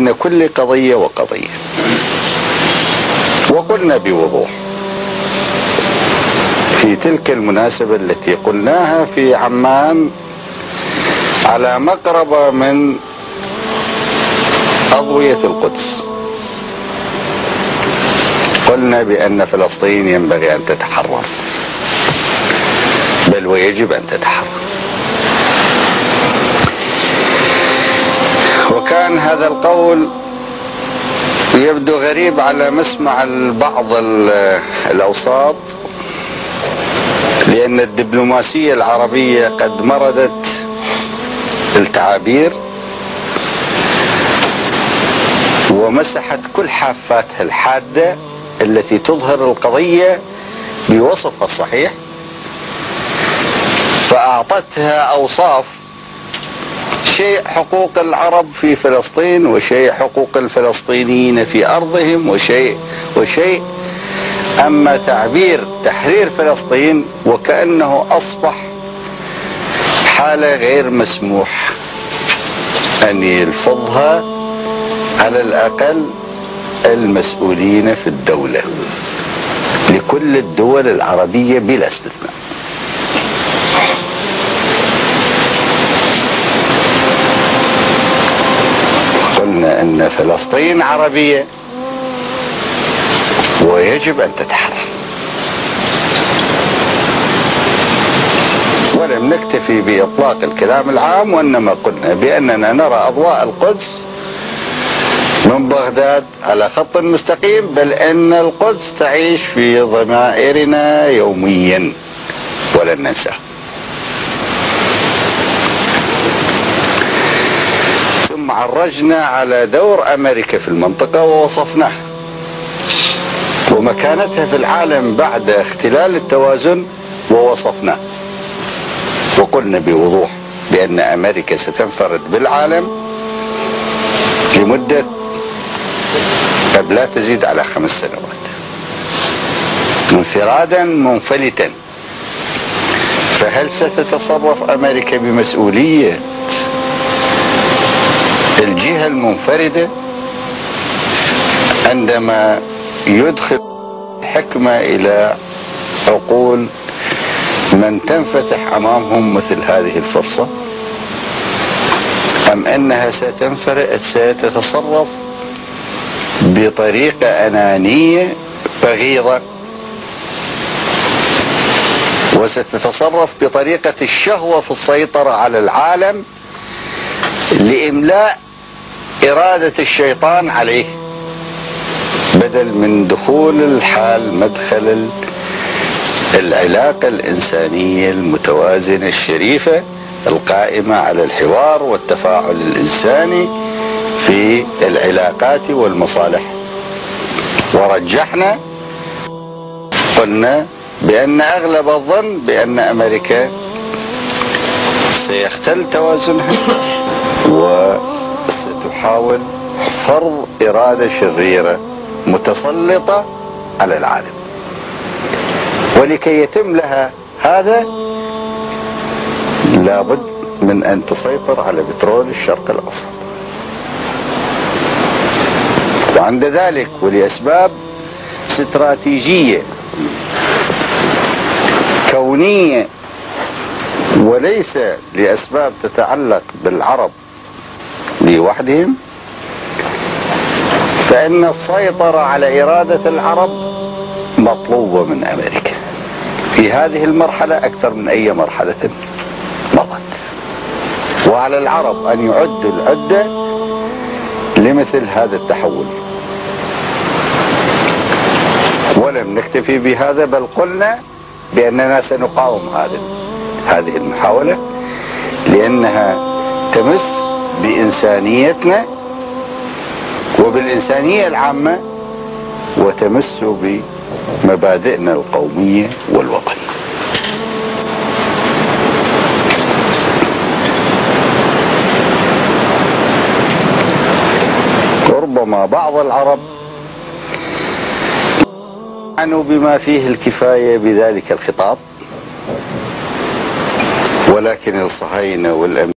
بين كل قضية وقضية. وقلنا بوضوح. في تلك المناسبة التي قلناها في عمان على مقربة من أضوية القدس. قلنا بأن فلسطين ينبغي أن تتحرر. بل ويجب أن تتحرر. وكان هذا القول يبدو غريب على مسمع بعض الأوساط لأن الدبلوماسية العربية قد مردت التعابير ومسحت كل حافاتها الحادة التي تظهر القضية بوصفها الصحيح فأعطتها أوصاف شيء حقوق العرب في فلسطين وشيء حقوق الفلسطينيين في أرضهم وشيء وشيء. أما تعبير تحرير فلسطين وكأنه أصبح حالة غير مسموح. أن يلفظها على الأقل المسؤولين في الدولة. لكل الدول العربية بلا استثناء قلنا أن فلسطين عربية. ويجب أن تتحرر. ولم نكتفي بإطلاق الكلام العام وإنما قلنا بأننا نرى أضواء القدس من بغداد على خط مستقيم بل أن القدس تعيش في ضمائرنا يوميا. ولن ننسى. عرجنا على دور أمريكا في المنطقة ووصفناه. ومكانتها في العالم بعد اختلال التوازن ووصفناه. وقلنا بوضوح بأن أمريكا ستنفرد بالعالم لمدة قد لا تزيد على خمس سنوات. انفرادا منفلتا. فهل ستتصرف أمريكا بمسؤولية الجهة المنفردة عندما يدخل حكمة إلى عقول من تنفتح أمامهم مثل هذه الفرصة أم أنها ستنفرد ستتصرف بطريقة أنانية بغيضة؟ وستتصرف بطريقة الشهوة في السيطرة على العالم لإملاء إرادة الشيطان عليه. بدل من دخول الحال مدخل العلاقة الإنسانية المتوازنة الشريفة القائمة على الحوار والتفاعل الإنساني في العلاقات والمصالح. ورجحنا قلنا بأن أغلب الظن بأن أمريكا سيختل توازنها. وستحاول فرض إرادة شريرة متسلطة على العالم. ولكي يتم لها هذا لابد من أن تسيطر على بترول الشرق الأوسط. وعند ذلك ولأسباب استراتيجية كونية وليس لأسباب تتعلق بالعرب لوحدهم فإن السيطرة على إرادة العرب مطلوبة من أمريكا. في هذه المرحلة أكثر من أي مرحلة مضت. وعلى العرب أن يعدوا العدة لمثل هذا التحول. ولم نكتفي بهذا بل قلنا بأننا سنقاوم هذا هذه المحاولة لأنها تمس بإنسانيتنا وبالإنسانية العامة وتمس بمبادئنا القومية والوطنية ربما بعض العرب عنوا بما فيه الكفاية بذلك الخطاب ولكن الصهاينة والأمين